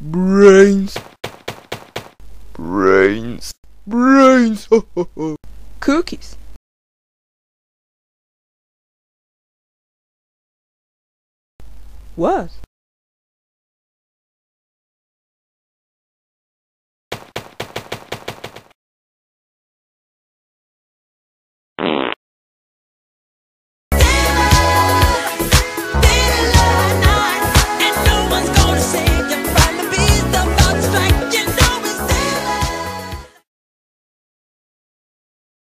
Brains. Brains. Brains. Cookies. What?